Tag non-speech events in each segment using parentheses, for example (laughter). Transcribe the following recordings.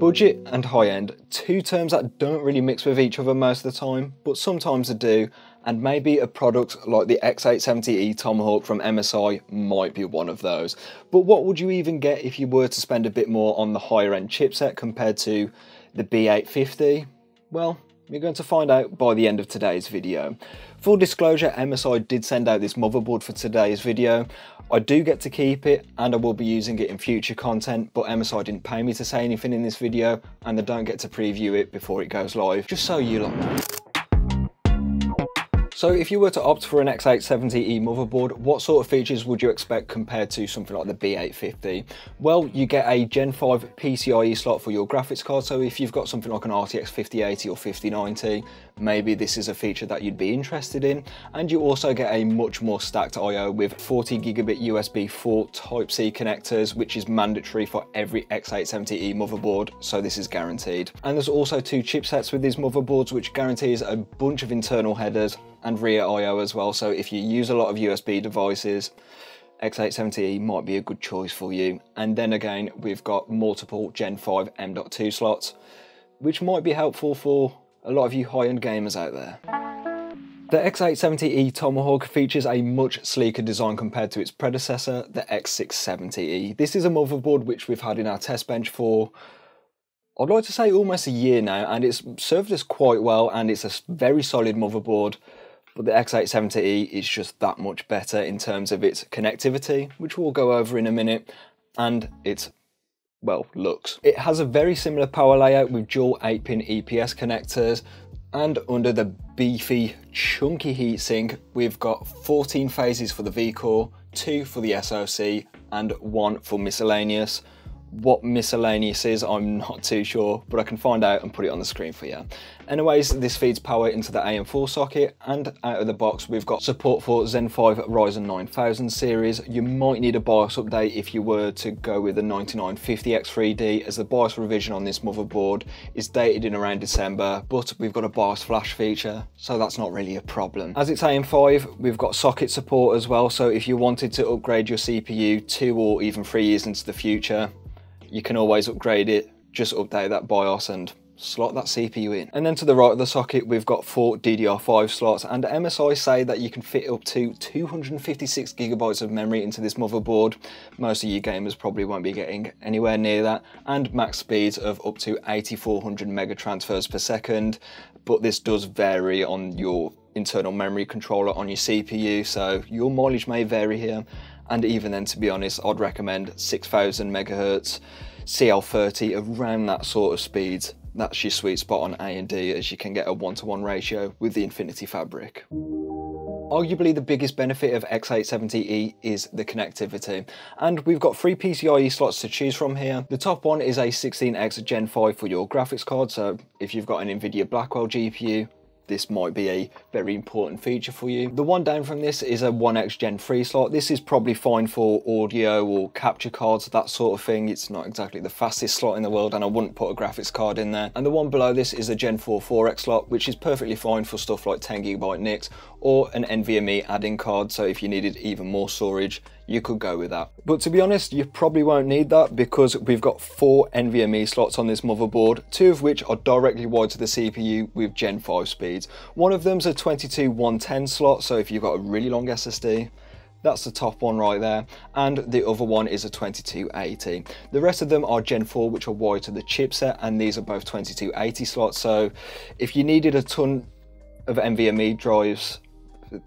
Budget and high end, two terms that don't really mix with each other most of the time, but sometimes they do, and maybe a product like the X870E Tomahawk from MSI might be one of those. But what would you even get if you were to spend a bit more on the higher end chipset compared to the B850? Well, you're going to find out by the end of today's video. Full disclosure, MSI did send out this motherboard for today's video. I do get to keep it and I will be using it in future content, but MSI didn't pay me to say anything in this video and I don't get to preview it before it goes live, just so you know. So if you were to opt for an X870E motherboard, what sort of features would you expect compared to something like the B850? Well, you get a Gen 5 PCIe slot for your graphics card, so if you've got something like an RTX 5080 or 5090, maybe this is a feature that you'd be interested in. And you also get a much more stacked I.O. with 40 gigabit USB 4 Type-C connectors, which is mandatory for every X870E motherboard, so this is guaranteed. And there's also two chipsets with these motherboards, which guarantees a bunch of internal headers and rear I.O. as well. So if you use a lot of USB devices, X870E might be a good choice for you. And then again, we've got multiple Gen 5 M.2 slots, which might be helpful for a lot of you high-end gamers out there. The X870E Tomahawk features a much sleeker design compared to its predecessor, the X670E. This is a motherboard which we've had in our test bench for I'd like to say almost a year now and it's served us quite well and it's a very solid motherboard but the X870E is just that much better in terms of its connectivity, which we'll go over in a minute, and its, well, looks. It has a very similar power layout with dual 8-pin EPS connectors, and under the beefy, chunky heatsink, we've got 14 phases for the V-Core, 2 for the SoC, and 1 for miscellaneous. What miscellaneous is, I'm not too sure, but I can find out and put it on the screen for you. Anyways, this feeds power into the AM4 socket, and out of the box we've got support for Zen 5 Ryzen 9000 series. You might need a BIOS update if you were to go with the 9950X3D, as the BIOS revision on this motherboard is dated in around December, but we've got a BIOS flash feature, so that's not really a problem. As it's AM5, we've got socket support as well, so if you wanted to upgrade your CPU two or even three years into the future, you can always upgrade it, just update that BIOS and slot that CPU in. And then to the right of the socket, we've got four DDR5 slots and MSI say that you can fit up to 256 gigabytes of memory into this motherboard. Most of you gamers probably won't be getting anywhere near that and max speeds of up to 8400 mega transfers per second. But this does vary on your internal memory controller on your CPU, so your mileage may vary here. And even then, to be honest, I'd recommend 6000 megahertz, CL30, around that sort of speed. That's your sweet spot on AMD as you can get a one-to-one -one ratio with the Infinity Fabric. Arguably the biggest benefit of X870E is the connectivity, and we've got three PCIe slots to choose from here. The top one is a 16X Gen 5 for your graphics card, so if you've got an Nvidia Blackwell GPU, this might be a very important feature for you. The one down from this is a 1X Gen 3 slot. This is probably fine for audio or capture cards, that sort of thing. It's not exactly the fastest slot in the world and I wouldn't put a graphics card in there. And the one below this is a Gen 4 4X slot, which is perfectly fine for stuff like 10 gigabyte NICs or an NVMe add-in card. So if you needed even more storage, you could go with that. But to be honest, you probably won't need that because we've got four NVMe slots on this motherboard, two of which are directly wired to the CPU with Gen 5 speeds. One of them's a 22-110 slot, so if you've got a really long SSD, that's the top one right there. And the other one is a 2280. The rest of them are Gen 4, which are wired to the chipset, and these are both 2280 slots. So if you needed a ton of NVMe drives,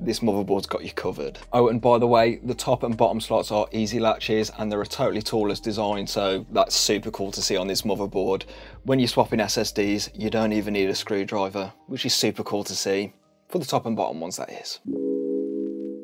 this motherboard's got you covered. Oh, and by the way, the top and bottom slots are easy latches and they're a totally toolless design, so that's super cool to see on this motherboard. When you're swapping SSDs, you don't even need a screwdriver, which is super cool to see. For the top and bottom ones, that is.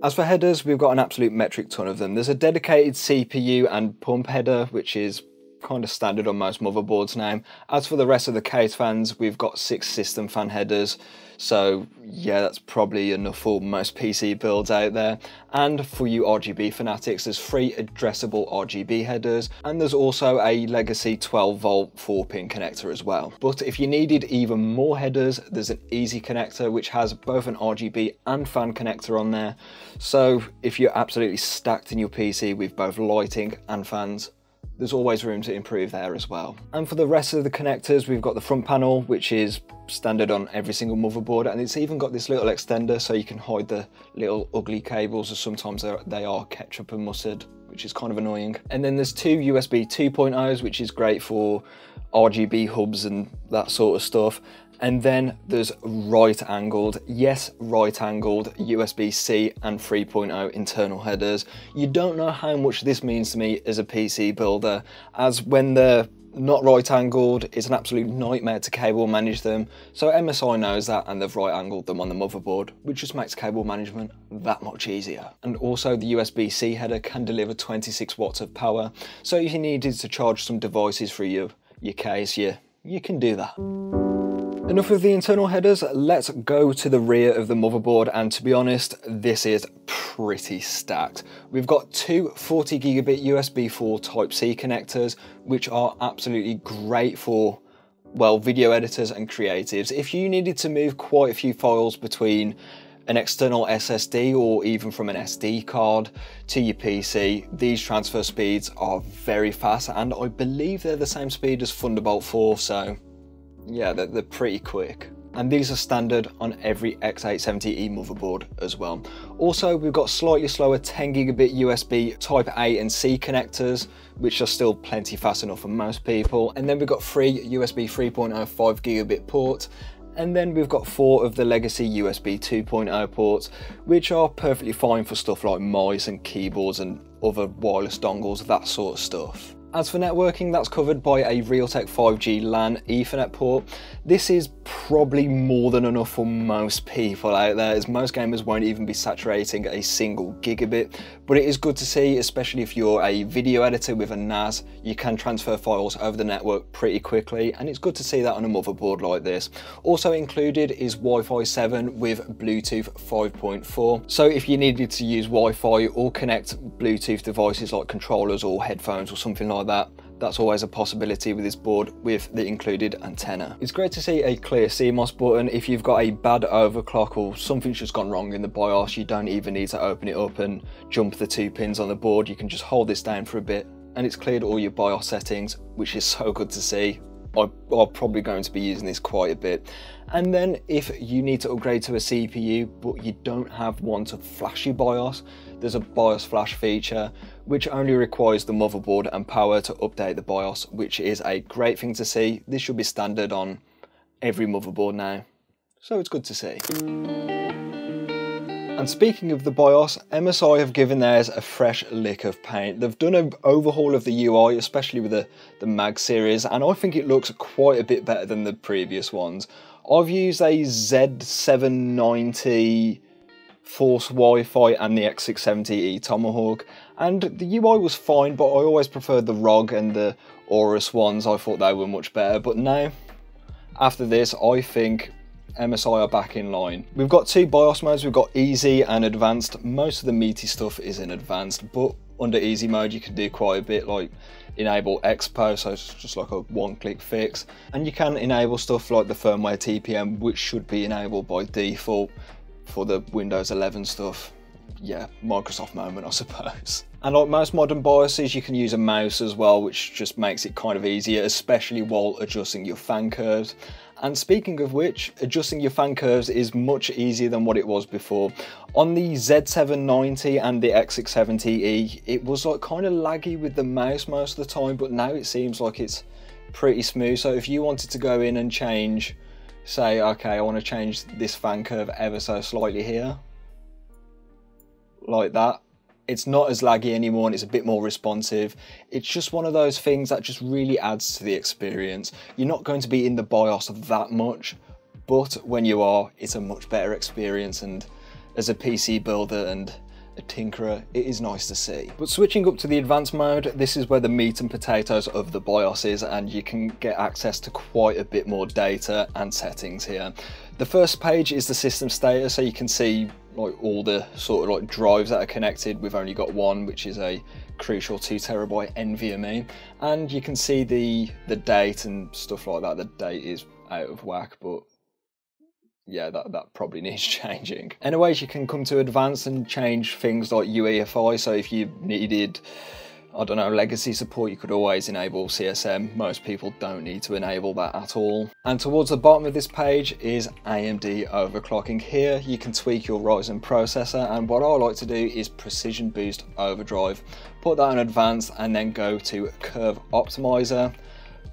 As for headers, we've got an absolute metric ton of them. There's a dedicated CPU and pump header, which is kind of standard on most motherboards now. As for the rest of the case fans, we've got six system fan headers. So yeah, that's probably enough for most PC builds out there. And for you RGB fanatics, there's three addressable RGB headers, and there's also a legacy 12 volt 4 pin connector as well. But if you needed even more headers, there's an easy connector which has both an RGB and fan connector on there. So if you're absolutely stacked in your PC with both lighting and fans, there's always room to improve there as well. And for the rest of the connectors, we've got the front panel, which is standard on every single motherboard, and it's even got this little extender so you can hide the little ugly cables, as sometimes they are ketchup and mustard, which is kind of annoying. And then there's two USB 2.0s, which is great for RGB hubs and that sort of stuff. And then there's right angled, yes, right angled USB-C and 3.0 internal headers. You don't know how much this means to me as a PC builder, as when they're not right angled, it's an absolute nightmare to cable manage them. So MSI knows that and they've right angled them on the motherboard, which just makes cable management that much easier. And also the USB-C header can deliver 26 watts of power. So if you needed to charge some devices for your, your case, you, you can do that. Enough of the internal headers, let's go to the rear of the motherboard and to be honest, this is pretty stacked. We've got two 40 gigabit USB 4 Type-C connectors, which are absolutely great for well, video editors and creatives. If you needed to move quite a few files between an external SSD or even from an SD card to your PC, these transfer speeds are very fast and I believe they're the same speed as Thunderbolt 4, so yeah, they're, they're pretty quick. And these are standard on every X870E motherboard as well. Also, we've got slightly slower 10 gigabit USB Type A and C connectors, which are still plenty fast enough for most people. And then we've got three USB 3.0 5 gigabit ports and then we've got four of the legacy USB 2.0 ports, which are perfectly fine for stuff like mice and keyboards and other wireless dongles, that sort of stuff. As for networking, that's covered by a Realtek 5G LAN Ethernet port. This is probably more than enough for most people out there, as most gamers won't even be saturating a single gigabit, but it is good to see, especially if you're a video editor with a NAS, you can transfer files over the network pretty quickly, and it's good to see that on a motherboard like this. Also included is Wi-Fi 7 with Bluetooth 5.4, so if you needed to use Wi-Fi or connect Bluetooth devices like controllers or headphones or something like like that, that's always a possibility with this board with the included antenna. It's great to see a clear CMOS button. If you've got a bad overclock or something's just gone wrong in the BIOS, you don't even need to open it up and jump the two pins on the board. You can just hold this down for a bit and it's cleared all your BIOS settings, which is so good to see. I'm probably going to be using this quite a bit. And then if you need to upgrade to a CPU, but you don't have one to flash your BIOS, there's a BIOS flash feature, which only requires the motherboard and power to update the BIOS, which is a great thing to see. This should be standard on every motherboard now. So it's good to see. And speaking of the BIOS, MSI have given theirs a fresh lick of paint. They've done an overhaul of the UI, especially with the, the MAG series, and I think it looks quite a bit better than the previous ones. I've used a Z790 Force Wi-Fi and the X670E Tomahawk, and the UI was fine, but I always preferred the ROG and the Aorus ones. I thought they were much better, but now, after this, I think MSI are back in line. We've got two BIOS modes, we've got easy and advanced. Most of the meaty stuff is in advanced, but under easy mode you can do quite a bit like enable expo so it's just like a one click fix and you can enable stuff like the firmware TPM which should be enabled by default for the Windows 11 stuff yeah Microsoft moment I (laughs) suppose and like most modern BIOSes you can use a mouse as well which just makes it kind of easier especially while adjusting your fan curves and speaking of which, adjusting your fan curves is much easier than what it was before. On the Z790 and the X670E, it was like kind of laggy with the mouse most of the time, but now it seems like it's pretty smooth. So if you wanted to go in and change, say, okay, I want to change this fan curve ever so slightly here, like that, it's not as laggy anymore and it's a bit more responsive. It's just one of those things that just really adds to the experience. You're not going to be in the BIOS that much, but when you are, it's a much better experience and as a PC builder and a tinkerer, it is nice to see. But switching up to the advanced mode, this is where the meat and potatoes of the BIOS is and you can get access to quite a bit more data and settings here. The first page is the system status, so you can see like all the sort of like drives that are connected. We've only got one, which is a crucial two terabyte NVMe, and you can see the the date and stuff like that. The date is out of whack, but yeah, that, that probably (laughs) needs changing. Anyways, you can come to advanced and change things like UEFI. So if you needed I don't know, legacy support, you could always enable CSM. Most people don't need to enable that at all. And towards the bottom of this page is AMD overclocking. Here you can tweak your Ryzen processor and what I like to do is Precision Boost Overdrive. Put that on advanced and then go to Curve Optimizer,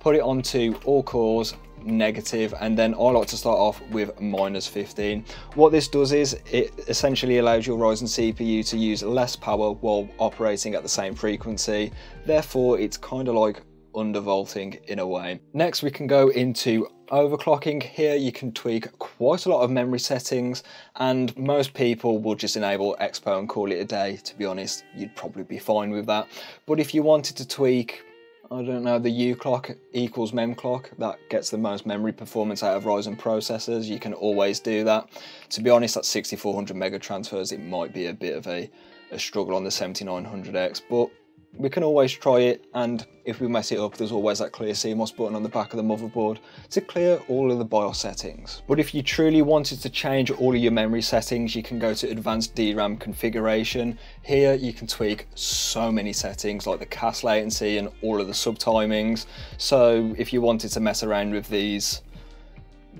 put it onto all cores negative and then I like to start off with minus 15. What this does is it essentially allows your Ryzen CPU to use less power while operating at the same frequency. Therefore it's kind of like undervolting in a way. Next we can go into overclocking. Here you can tweak quite a lot of memory settings and most people will just enable Expo and call it a day. To be honest, you'd probably be fine with that. But if you wanted to tweak I don't know, the U clock equals mem clock. That gets the most memory performance out of Ryzen processors. You can always do that. To be honest, at 6400 mega transfers, it might be a bit of a, a struggle on the 7900X, but we can always try it and if we mess it up there's always that clear CMOS button on the back of the motherboard to clear all of the BIOS settings. But if you truly wanted to change all of your memory settings you can go to advanced DRAM configuration. Here you can tweak so many settings like the cache latency and all of the subtimings. So if you wanted to mess around with these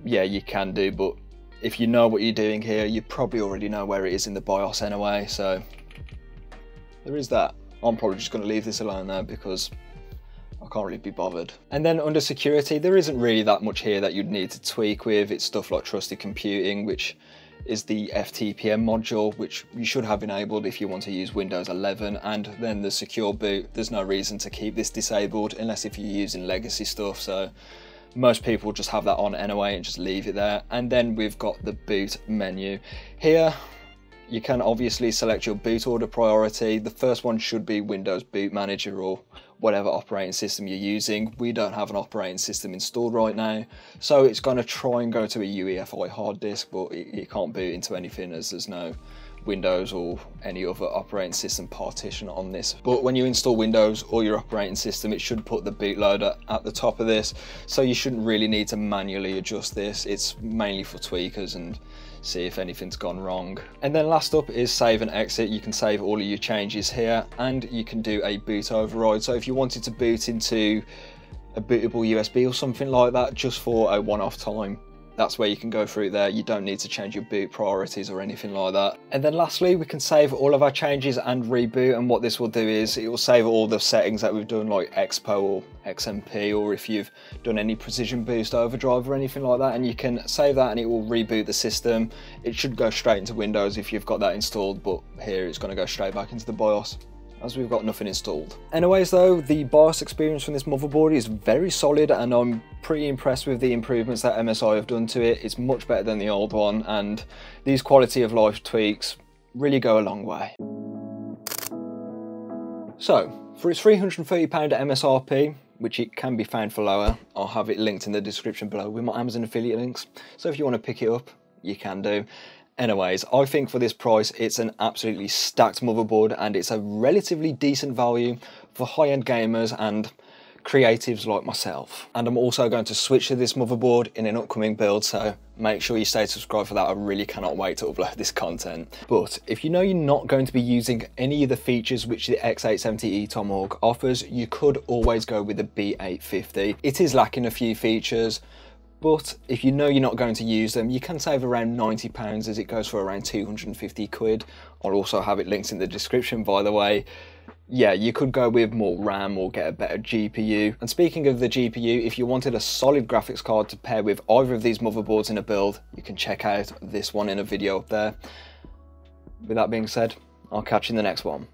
yeah you can do but if you know what you're doing here you probably already know where it is in the BIOS anyway so there is that. I'm probably just going to leave this alone now because I can't really be bothered. And then under security, there isn't really that much here that you'd need to tweak with. It's stuff like trusted computing, which is the FTPM module, which you should have enabled if you want to use Windows 11. And then the secure boot, there's no reason to keep this disabled unless if you're using legacy stuff. So most people just have that on anyway and just leave it there. And then we've got the boot menu. Here, you can obviously select your boot order priority. The first one should be Windows Boot Manager or whatever operating system you're using. We don't have an operating system installed right now, so it's going to try and go to a UEFI hard disk, but it, it can't boot into anything as there's no Windows or any other operating system partition on this. But when you install Windows or your operating system, it should put the bootloader at the top of this. So you shouldn't really need to manually adjust this. It's mainly for tweakers and see if anything's gone wrong. And then last up is save and exit. You can save all of your changes here and you can do a boot override. So if you wanted to boot into a bootable USB or something like that just for a one-off time, that's where you can go through there. You don't need to change your boot priorities or anything like that. And then lastly, we can save all of our changes and reboot. And what this will do is it will save all the settings that we've done like Expo or XMP, or if you've done any precision boost overdrive or anything like that. And you can save that and it will reboot the system. It should go straight into Windows if you've got that installed, but here it's gonna go straight back into the BIOS as we've got nothing installed. Anyways though, the BIOS experience from this motherboard is very solid and I'm pretty impressed with the improvements that MSI have done to it. It's much better than the old one and these quality of life tweaks really go a long way. So, for its £330 MSRP, which it can be found for lower, I'll have it linked in the description below with my Amazon affiliate links. So if you want to pick it up, you can do. Anyways, I think for this price, it's an absolutely stacked motherboard and it's a relatively decent value for high-end gamers and creatives like myself. And I'm also going to switch to this motherboard in an upcoming build, so make sure you stay subscribed for that. I really cannot wait to upload (laughs) this content. But if you know you're not going to be using any of the features which the X870E Tomahawk offers, you could always go with the B850. It is lacking a few features, but if you know you're not going to use them, you can save around 90 pounds as it goes for around 250 quid. I'll also have it linked in the description, by the way. Yeah, you could go with more RAM or get a better GPU. And speaking of the GPU, if you wanted a solid graphics card to pair with either of these motherboards in a build, you can check out this one in a video up there. With that being said, I'll catch you in the next one.